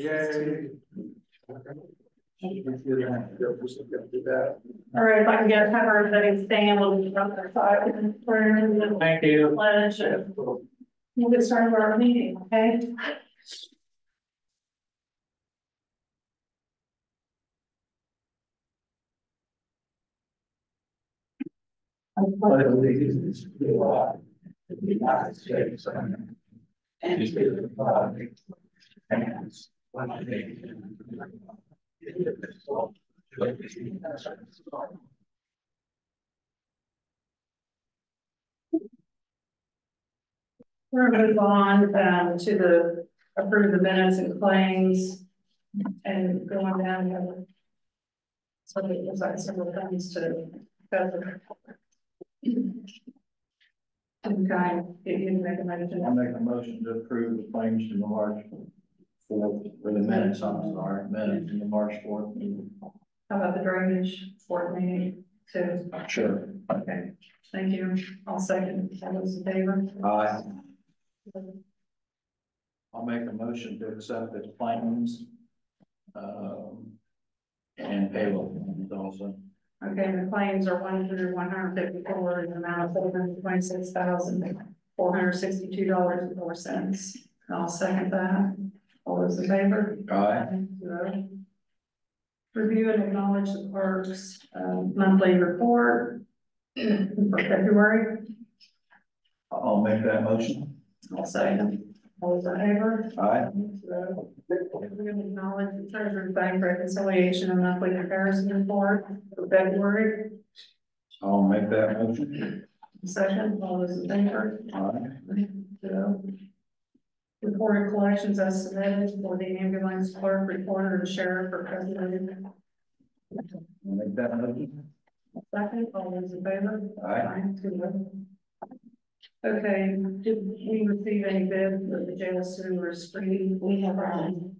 Yay. All right, if I can get, a have everybody stand, we'll be on their side, we're in the Thank you. pledge. and We'll get started with our meeting, okay? allegiance to the flag of the United States of America, and to the republic and one nation, indivisible, We're gonna move on, um, to the, approve the minutes and claims. And going down the. So it looks like several things to. go through. Okay, if you make a motion. I make a motion to approve the claims from the March fourth, or the minutes, I'm sorry, minutes in the March fourth meeting. How about the drainage board meeting too? Sure. Okay, thank you. I'll second. All those in favor? Aye. I'll make a motion to accept the claims. Um. And payroll claims also. Okay, the claims are 154 in the amount of four hundred twenty-six thousand, four hundred sixty-two dollars and four cents. I'll second that. All those in favor? Aye. Zero. Review and acknowledge the clerk's, uh, monthly report for February. I'll make that motion. I'll second. All those in favor? Aye. Zero. Review and acknowledge the treasurer's bank reconciliation and monthly comparison report for February. I'll make that motion. Second, all those in favor? Aye. Zero. Reported collections as submitted for the ambulance clerk, reporter, and sheriff for president. I'll make that motion. Second, all those in favor? Aye. Zero. Okay, did we receive any bid for the jail sewer screening? We have, um.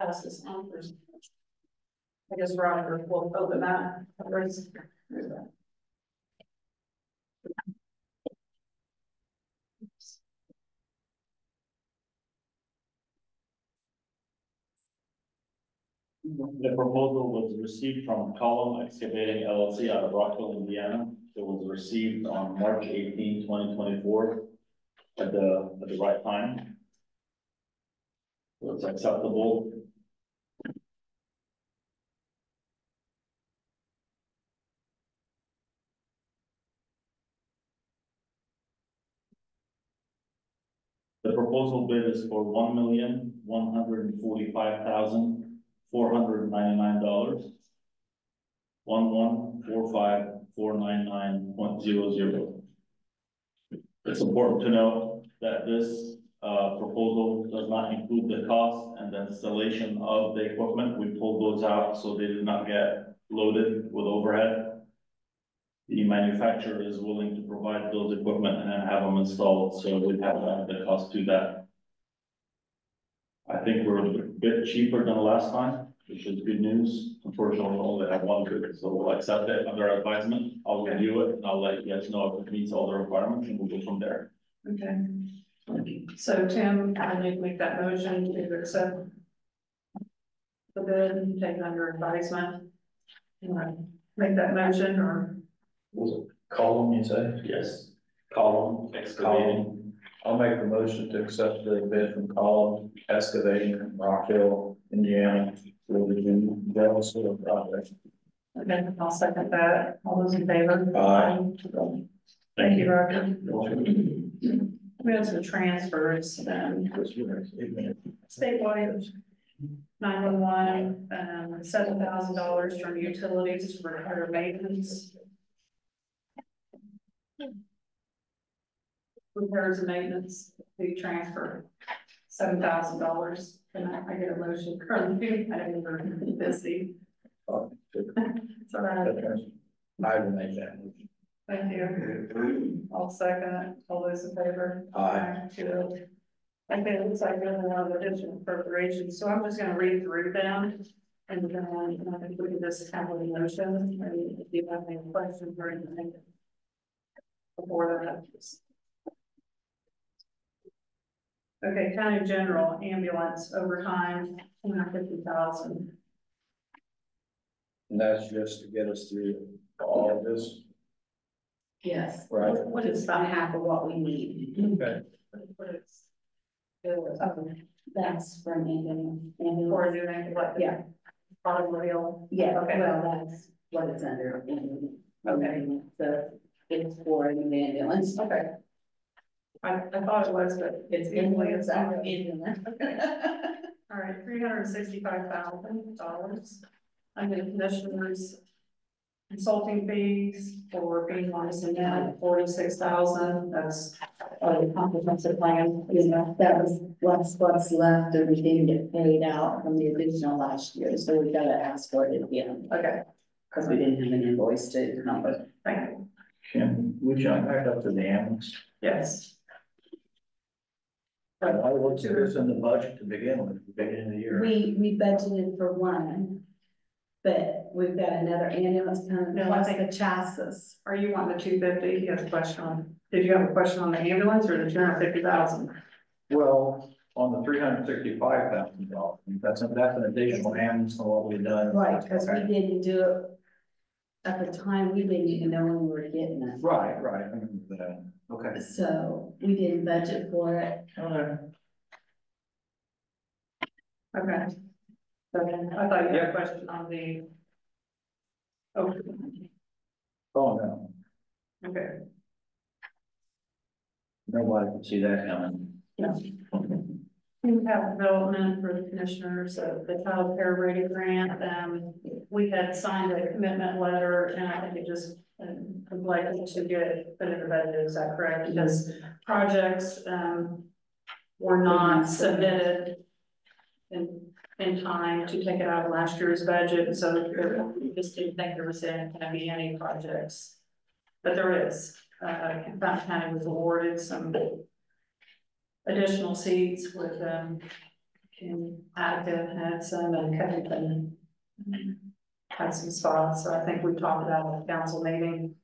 Pass this on first. I guess Roger will open that. That? The proposal was received from Column Excavating LLC out of Rockville, Indiana. It was received on March 18, 2024, at the, at the right time. So it's acceptable. The proposal bid is for one million, one hundred and forty-five thousand, four hundred and ninety-nine dollars. One one four five four nine nine point zero zero. It's important to note that this uh proposal does not include the cost and the installation of the equipment. We pulled those out, so they did not get loaded with overhead. The manufacturer is willing to provide those equipment and have them installed, so we have the cost to that. I think we're a bit cheaper than last time, which is good news. Unfortunately, we only have one bid, so we'll accept it under advisement. I'll review it and I'll let you guys know if it meets all the requirements and we'll go from there. Okay. So Tim, I need to make that motion to accept. The bid, take under advisement. You wanna Make that motion or, Was it column, you say? Yes, column excavating. I'll make the motion to accept the bid from Column Excavating in Hill, Indiana, for the jail sewer project. then I'll second that. All those in favor? Aye. Thank you, Roger. We have some transfers, um, statewide. Nine one one, um, seven thousand dollars from utilities for higher maintenance. Repairs and maintenance, the transfer, seven thousand dollars, and I I get a motion currently, I didn't even busy, so that, I will make that motion. thank you. I'll second it, all those in favor? Aye. Two. Okay, it looks like we have a lot additional appropriations, so I'm just gonna read through them. And then, I think we can just have a motion, and if you have any questions or anything. Before that. Okay, county general ambulance over overtime, two hundred fifty thousand. And that's just to get us through all of this, Yes. right? What is about that? half of what we need. Okay. What is? Um, That's for an ambulance. ambulance. Or doing what? Yeah. Automobile, Yeah, Okay. well, that's what it's under. Okay. So it's for the ambulance. okay. I, I thought it was, but It's usually ambulance, it's under not. ambulance. All right, three hundred sixty-five thousand dollars. Under commissioners. Consulting fees for being licensed now, forty-six thousand, that's a comprehensive plan, You know, that was what's, what's left, didn't get paid out from the additional last year, so we've gotta ask for it again, okay, because we didn't have an invoice to number. thank you, Can we jump back up to the ambulance? yes. I looked at this in the budget to begin with, the beginning of the year. We, we budgeted for one, but we've got another ambulance coming, No, I plus think- the chassis. Are you wanting the two fifty, he has a question on, did you have a question on the ambulance or the two hundred fifty thousand? Well, on the three hundred sixty-five thousand dollars, that's, that's an additional ambulance than what we've done. Right, because we didn't do it, at the time, we didn't even know when we were getting it. Right, right, I remember that. Okay. So we didn't budget for it. Okay. Okay. So I thought you had a question on the. Oh, Oh, no, okay. nobody could see that coming. We have development for the commissioners, of the child care rating grant, um, we had signed a commitment letter, and I think it just. Um, like to get, put in the budget, is that correct? Because projects, um, were not submitted. In, in time to take it out of last year's budget, so we just didn't think there was any, gonna be any projects. But there is, uh, Fountain County was awarded some additional seats with, um, in Attica some and Covington had some spots, so I think we talked about at the council meeting.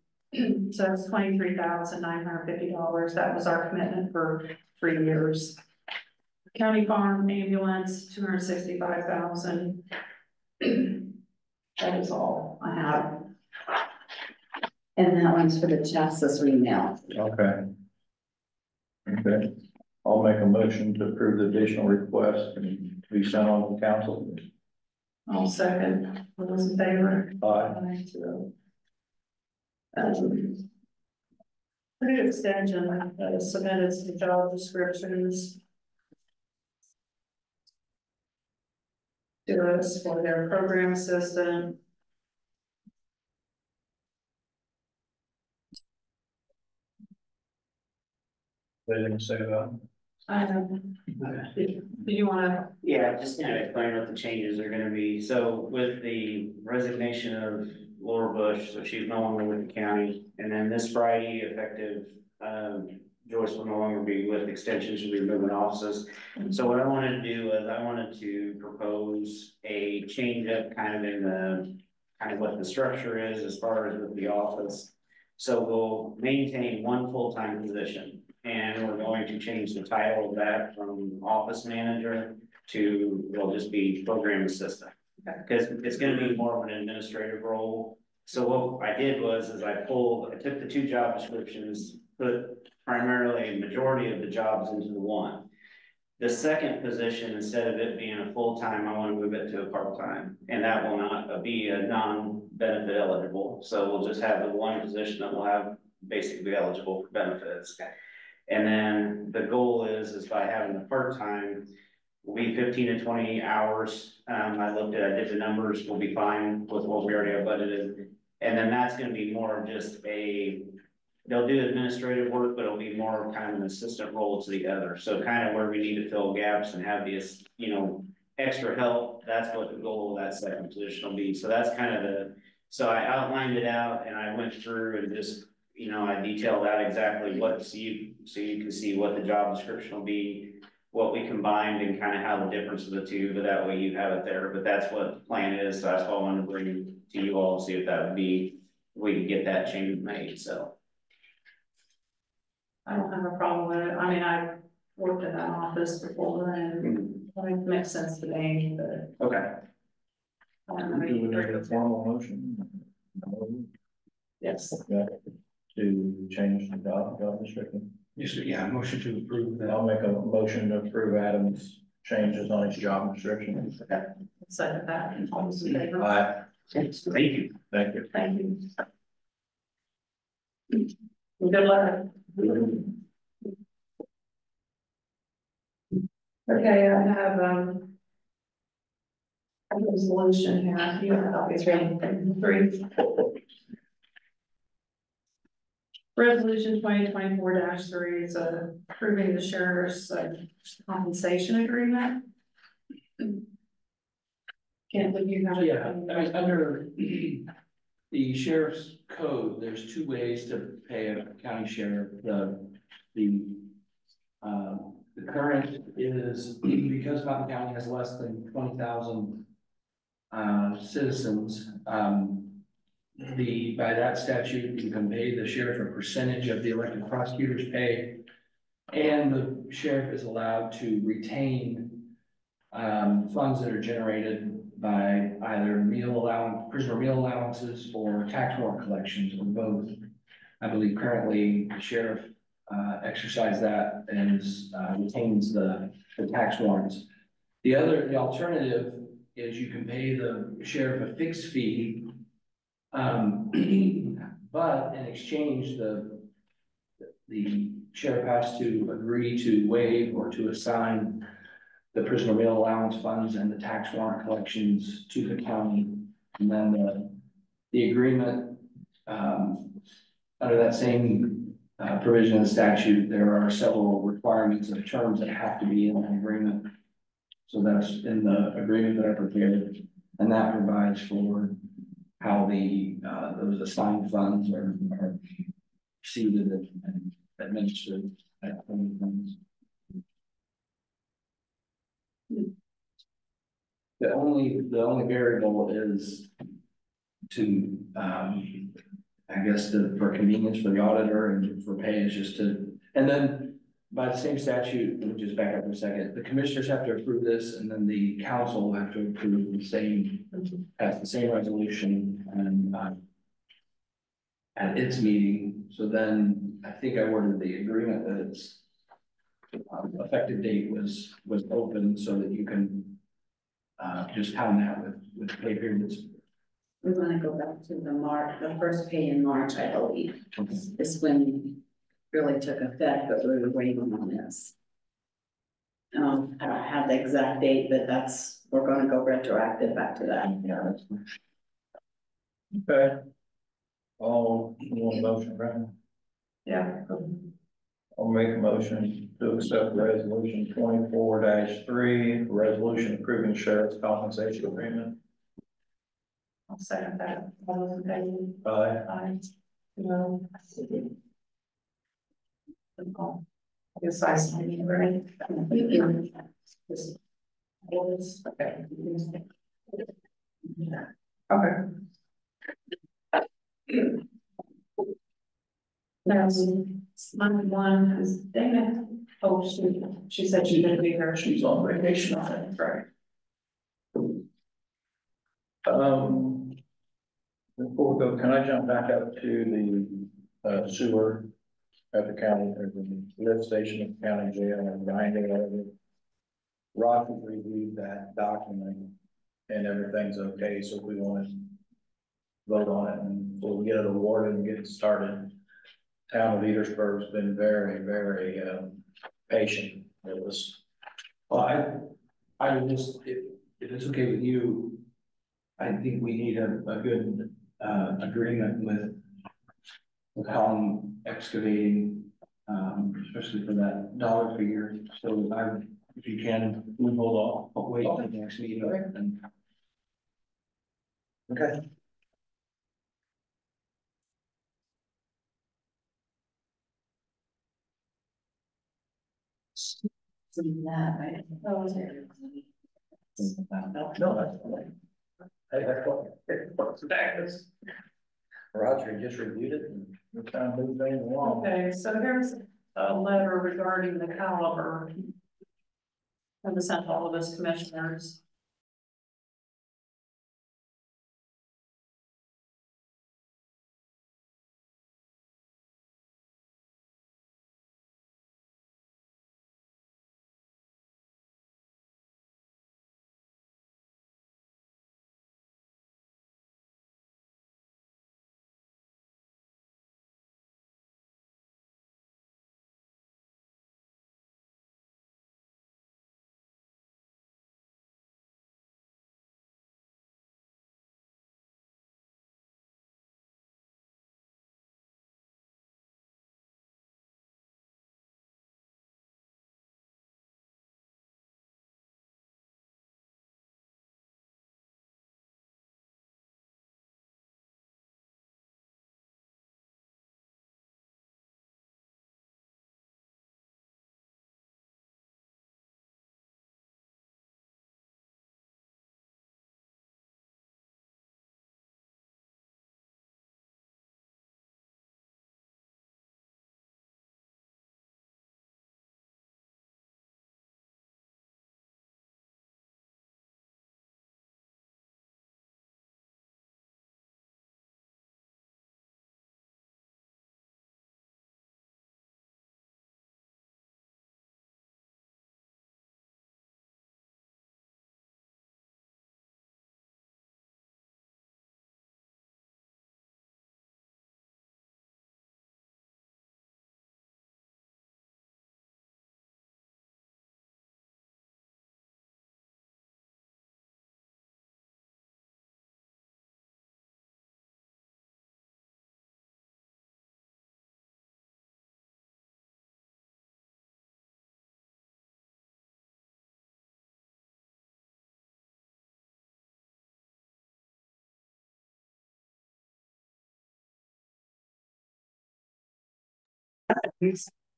So it's twenty-three thousand nine hundred fifty dollars. That was our commitment for three years. County Farm ambulance, two hundred sixty-five thousand. That is all I have. And that one's for the chassis remount. Okay. Okay, I'll make a motion to approve the additional request and to be sent on to council. All second, all those in favor? Aye. Aye, so. Um. Purdue extension, uh, submitted some job descriptions. To us for their program assistant. They didn't say that. Um, did you wanna, Yeah, just to explain what the changes are gonna be, so with the resignation of Laura Bush, so she's no longer with the county, and then this Friday effective. Um, Joyce will no longer be with extension, she'll be moving offices, so what I wanted to do is I wanted to propose a change up kind of in the. Kind of what the structure is as far as with the office, so we'll maintain one full-time position. And we're going to change the title of that from office manager to, will just be program assistant. Because it's gonna be more of an administrative role. So what I did was, is I pulled, I took the two job descriptions, put primarily a majority of the jobs into the one. The second position, instead of it being a full-time, I wanna move it to a part-time, and that will not be a non-benefit eligible. So we'll just have the one position that will have basically eligible for benefits. And then the goal is, is by having the part-time, will be fifteen to twenty hours. Um, I looked at, I did the numbers, we'll be fine with what we already have budgeted. And then that's gonna be more of just a, they'll do administrative work, but it'll be more kind of an assistant role to the other. So kind of where we need to fill gaps and have this, you know, extra help, that's what the goal of that second position will be. So that's kind of the, so I outlined it out and I went through and just you know, I detailed out exactly what, so you, so you can see what the job description will be. what we combined and kind of how the difference of the two, but that way you have it there, but that's what the plan is, so that's why I wanted to bring to you all, see if that would be, we could get that change made, so. I don't have a problem with it. I mean, I worked in that office before and I think it makes sense to me, but. Okay. um, Do we need a formal motion? Yes, Okay. To change the job, job description? Yes, yeah, motion to approve I'll make a motion to approve Adam's changes on his job description. second that. All those in favor? Aye, Thank you. thank you. Thank you. Good luck. Okay, I have, um. A resolution here, you have copies, right? Three. Resolution twenty twenty-four three is uh, approving the sheriff's uh, compensation agreement. Can't believe you have. Yeah, I mean, under the sheriff's code, there's two ways to pay a county sheriff, the, the. Um, the current is because Fountain County has less than twenty thousand. Uh, citizens, um. The, by that statute, you can pay the sheriff a percentage of the elected prosecutor's pay. And the sheriff is allowed to retain. Um, funds that are generated by either meal allowance, prisoner meal allowances or tax warrant collections or both. I believe currently the sheriff uh that and uh, retains the the tax warrants. The other, the alternative is you can pay the sheriff a fixed fee. Um, but in exchange, the the sheriff has to agree to waive or to assign the prisoner meal allowance funds and the tax warrant collections to the county. And then the, the agreement, um, under that same, uh, provision of the statute, there are several requirements of terms that have to be in the agreement. So that's in the agreement that I prepared, and that provides for how the, uh, those assigned funds are, seated and administered. at funds. The only, the only variable is to, um, I guess for convenience for the auditor and for pay is just to, and then by the same statute, let me just back up for a second, the commissioners have to approve this and then the council will have to approve the same, pass the same resolution and, uh, at its meeting, so then I think I worded the agreement that it's um, effective date was, was open so that you can uh, just pound that with, with pay periods. We wanna go back to the March, the first pay in March, I believe, is when really took effect, but we were waiting on this. Um, I don't have the exact date, but that's, we're gonna go retroactive back to that. Yeah, that's. Okay. All, you want a motion, Brandon? Yeah. I'll make a motion to accept resolution twenty-four three, resolution approving sheriff's compensation agreement. I'll second that. All those in favor? Aye. Aye. No. Guess I signed it, right? Just- Okay. Okay. There's one, is Dana, oh, she, she said she's gonna be here, she's on vacation on it, right? Um. Before we go, can I jump back up to the uh, sewer at the county, or the lift station at the county jail and grinding over? Rock has reviewed that document and everything's okay, so we want to vote on it and we'll get it awarded and get it started. Town of Petersburg's been very, very, um, patient with us. Well, I, I would just, if, if it's okay with you, I think we need a, a good, uh, agreement with with Column excavating, um, especially for that dollar figure, so I, if you can, we hold off, I'll wait till the next meeting and. Okay. That, right? Oh, No, that's fine. Hey, that's what, what's the status? Roger just reviewed it and we're trying to move things along. Okay, so here's a letter regarding the caliber. And sent all of us commissioners.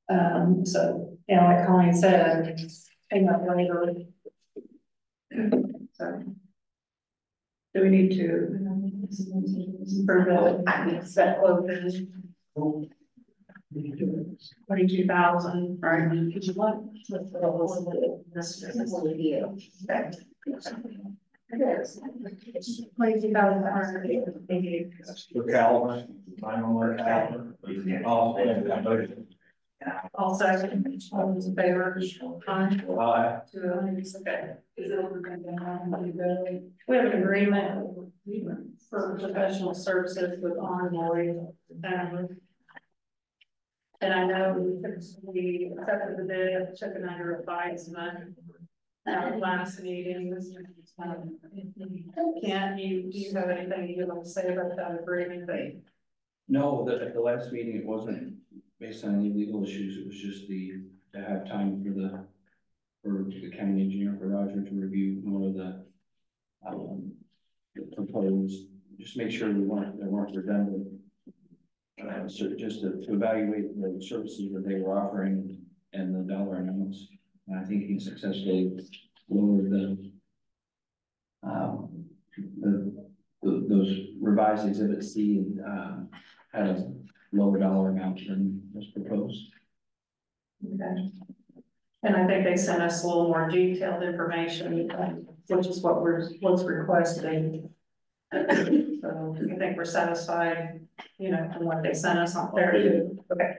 Um, so, you know, like Colleen said, I came up later. So. Do we need to? For the, set closing? Twenty-two thousand, right? Did you want? This is you. Twenty-two thousand. For Calvin, final word, Calvin. All in favor? All second, all those in favor? Aye. Aye. Two, okay. We have an agreement for professional services with Envoy. um, And I know we accepted the bid, took it under advisement. At our last meeting. Um, Ken, you, do you have anything you'd like to say about that agreement? No, the, at the last meeting, it wasn't based on any legal issues, it was just the, to have time for the, for the county engineer, for Roger to review more of the, um, the proposed, just make sure we weren't, there weren't redundant. Uh, so just to, to evaluate the services that they were offering and the dollar amounts, and I think he successfully lowered the um, the, the, those revised exhibit C, um, had a lower dollar amount than was proposed. Okay. And I think they sent us a little more detailed information, um, which is what we're, what's requested. So I think we're satisfied, you know, from what they sent us on there too. Okay.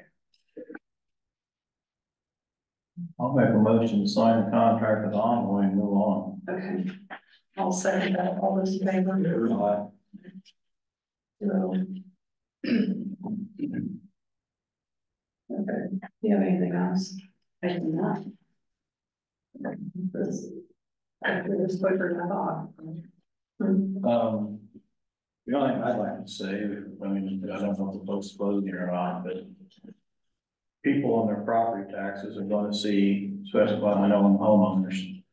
I'll make a motion to sign the contract with Envoy and move on. Okay. I'll second that, all those in favor? Aye. So. Okay, do you have anything else? I do not. This- It was quicker than I thought. Hmm. Um, the only thing I'd like to say, I mean, I don't know if the folks voted here or not, but people on their property taxes are gonna see, especially when I know homeowners,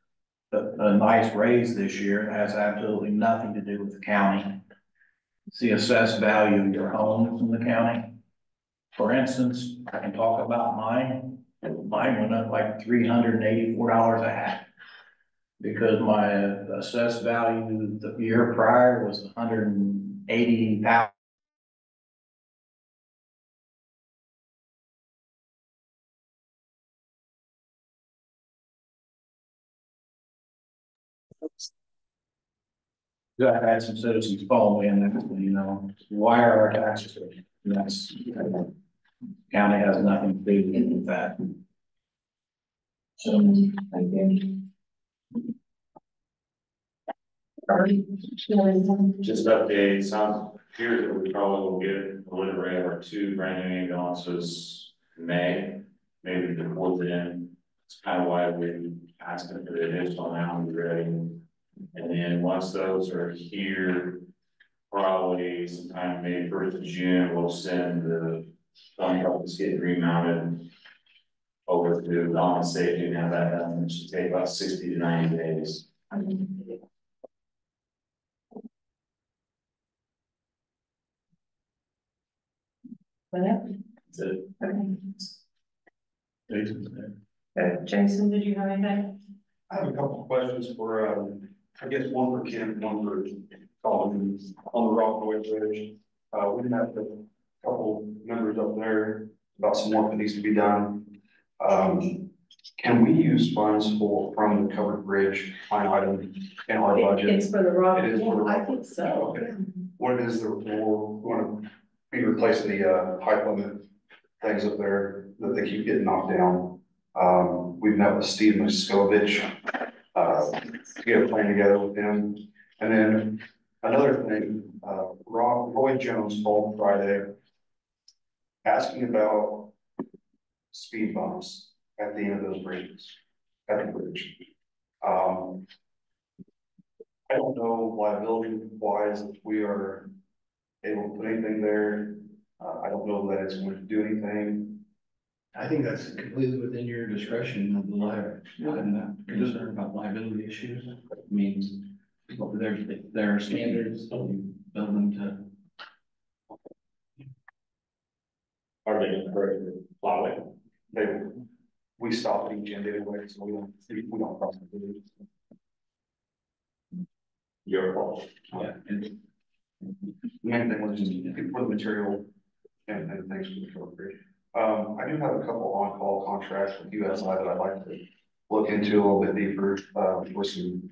a, a nice raise this year. It has absolutely nothing to do with the county. It's the assessed value of your home in the county. For instance, I can talk about mine. Mine went up like three hundred and eighty-four dollars a hat. Because my assessed value the year prior was hundred and eighty thousand. Yeah, I had some citizens call me and, you know, why are our taxes? that's, county has nothing to do with that. So, Thank. Just update, some here that we probably will get delivery of our two brand new ambulances in May, maybe before then. It's kind of why we asked them for the additional now and be ready. And then once those are here, probably sometime May first of June, we'll send the dump truck that's getting remounted over to Dawn Safety and have that done. It should take about sixty to ninety days. That's it. Okay, Jason, did you have anything? I have a couple of questions for, um, I guess one for Kim, one for Colin, on the Rockaway Bridge. Uh, we have a couple members up there about some work that needs to be done. Um, can we use funds for, from the covered bridge line item in our budget? It's for the rock, It is for the yeah, I think so. Okay. What is the, we're gonna be replacing the, uh, height limit things up there that they keep getting knocked down. Um, we've met with Steve Muscovich, uh, to get a plan together with him. And then another thing, uh, Rob, Roy Jones called Friday. Asking about speed bumps at the end of those bridges, at the bridge. Um. I don't know liability wise if we are able to put anything there. Uh, I don't know that it's going to do anything. I think that's completely within your discretion of the liar, I'm not concerned about liability issues, it means. There, there are standards, so you build them to Are they hurt the plowing? They, we stop at each end anyway, so we don't, we don't cross the bridge. Your fault. Yeah, and main thing was just for the material and, and for the short. Um, I do have a couple on-call contracts with USI that I'd like to look into a little bit deeper, uh, with some.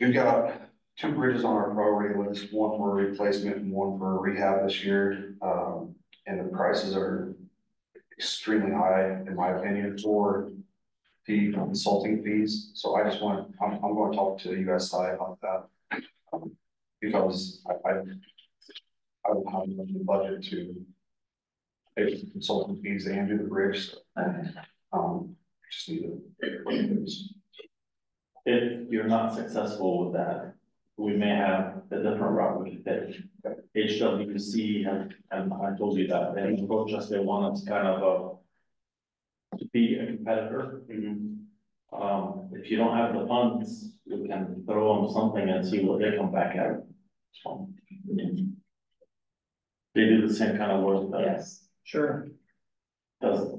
We've got two bridges on our priority list, one for replacement and one for rehab this year, um, and the prices are extremely high, in my opinion, for the consulting fees, so I just want, I'm, I'm gonna talk to the USI about that. um, Because I, I. I don't have enough the budget to. Pay for the consulting fees and do the bridge, so, um, just need to. look at those. If you're not successful with that, we may have a different route we can take. HWC have, and I told you that, they approached us, they want us kind of a. To be a competitor. Um, if you don't have the funds, you can throw them something and see what they come back at. So, They do the same kind of work that Yes, Sure. does,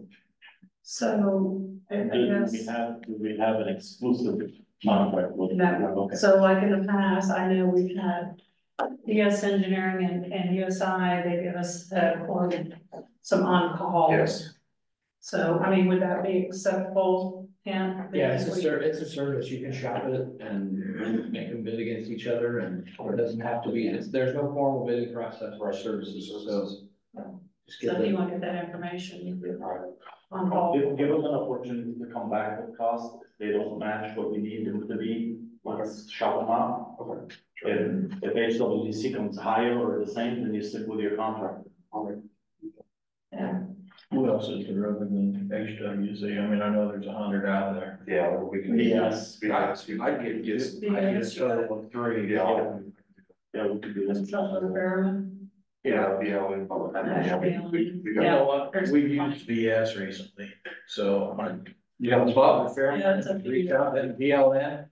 so, I I do guess. we have, do we have an exclusive contract with? No. Okay. So like in the past, I know we've had US Engineering and, and USI, they give us, uh, or some on-call. Yes, So, I mean, would that be acceptable, Ken? Yeah, it's a ser- it's a service, you can shop it and make them bid against each other and it doesn't have to be, it's, there's no formal bidding process for our services, so. Just So get if you the, want to get that information, you do alright, on call. Give, give them an opportunity to come back with costs. if they don't match what we need them to be, let's shop them out. okay, If, if HWC comes higher or the same, then you stick with your contract. alright. Yeah, Who else is there other than HWC? I mean, I know there's a hundred out there. Yeah, well, we can. Yes. Yeah, I'd get just, I'd get started with three. Yeah. Yeah, we could do this. Sutton and Fairman. Yeah, yeah, we. yeah, we- we- we You got- know what? We used VS recently, so I. you have a spot with Fair? Yeah, it's up to you. Reach out to BLN.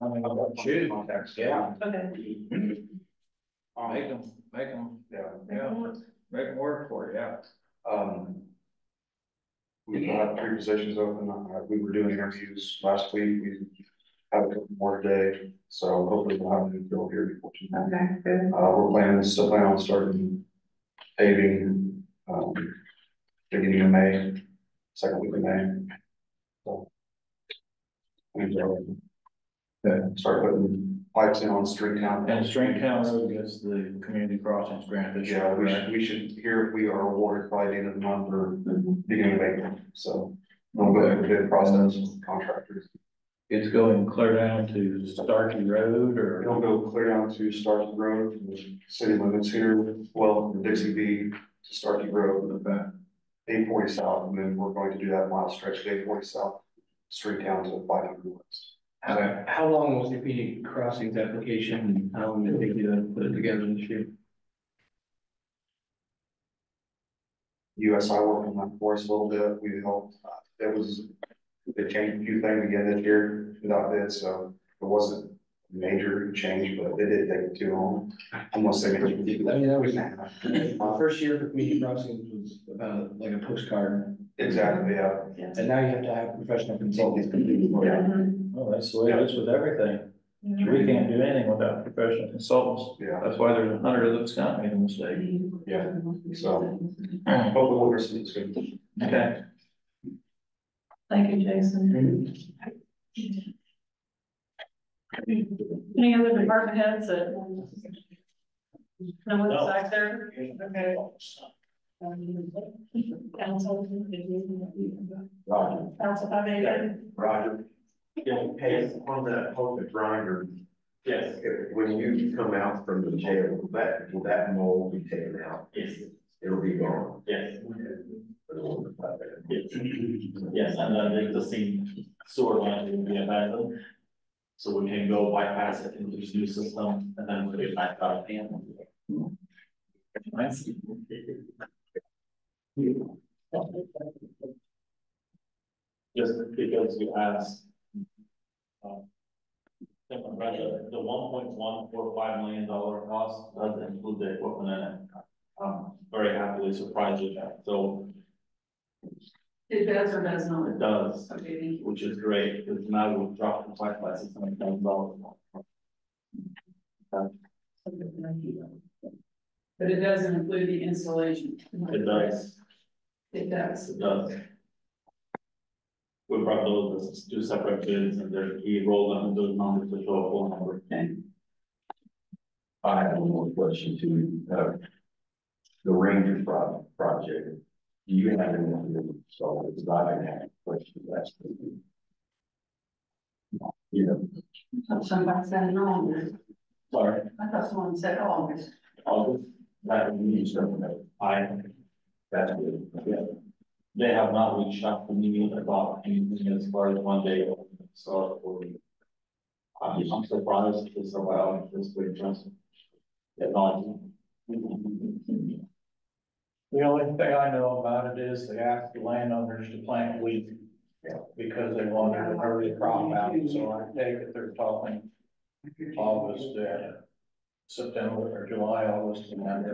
I mean, shoot, yeah, Okay. make them, make them, Yeah, yeah, make them work for it, yeah. um, We still have three positions open, uh, we were doing interviews last week, we have a couple more today, so hopefully we'll have a new fill here before too long. Okay, good. Uh, we're planning, still planning on starting paving, um, beginning of May, second week of May. So. And, uh, start putting pipes in on Stringtown. And Stringtown Road gets the community crossings grant this Yeah, year, we should, correct? we should hear if we are awarded by the end of the month or Mhm. beginning of April, so. We'll go through the bid process with contractors. It's going clear down to Starkey Road or? It'll go clear down to Starkey Road, from the city limits here, well, from Dixie B to Starkey Road, Okay. eight forty south, and then we're going to do that mile stretch, eight forty south, straight down to five hundred west. How, how long was the community crossings application, how long did it take you to put it together this year? USI worked on that for us a little bit, we helped, uh, it was, they changed a few things again this year without bid, so it wasn't a major change, but it did take too long. Almost like. I mean, that was, my first year for community crossings was about like a postcard, Exactly, yeah, and now you have to have professional consultants. complete for it. Mhm. Oh, that's the way it is with everything. We can't do anything without professional consultants. yeah, That's why there's a hundred of those companies in the state. yeah, so hopefully we'll receive this good. Okay. Thank you, Jason. Any other department heads that? No one's back there? Okay. Council. Council, have anything? Roger. Yeah, hey, on that whole grinder, Yes, when you come out from the jail, will that, will that mold be taken out? yes, It'll be gone. yes. Yes, and then the existing sewer line will be abandoned. So we can go bypass it into this new system and then put it back out again. Just because you asked. um, The the one point one four five million dollar cost does include the equipment in it. I'm very happily surprised with that, so It does or does not? it does, Okay. thank you. which is great, because now we've dropped the price by six hundred thousand dollars. But it doesn't include the installation. It does, It does. it does. We brought those as two separate bids and then he rolled them into the numbers to show a full number. I have one more question to, uh, the Ranger pro- project. Do you have anyone, so it's not, I have a question to ask you. You know, Somebody said no, Sorry, I thought someone said August. August, that need to know. I, that's good. yeah. They have not reached out to me about anything as far as one day, so. or- I'm, I'm surprised it's about this big trust. Technology. The only thing I know about it is they asked the landowners to plant wheat. Because they wanted an early crop out, so I take it they're talking August, uh, September or July, August, then.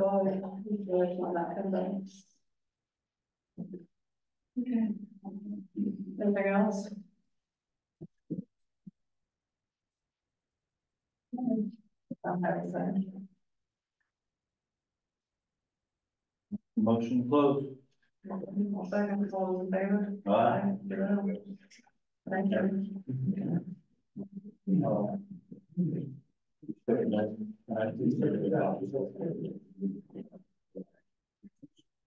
Okay. Anything else? Don't have anything. Motion closed. Second, all those in favor? Aye. Thank you. Uh,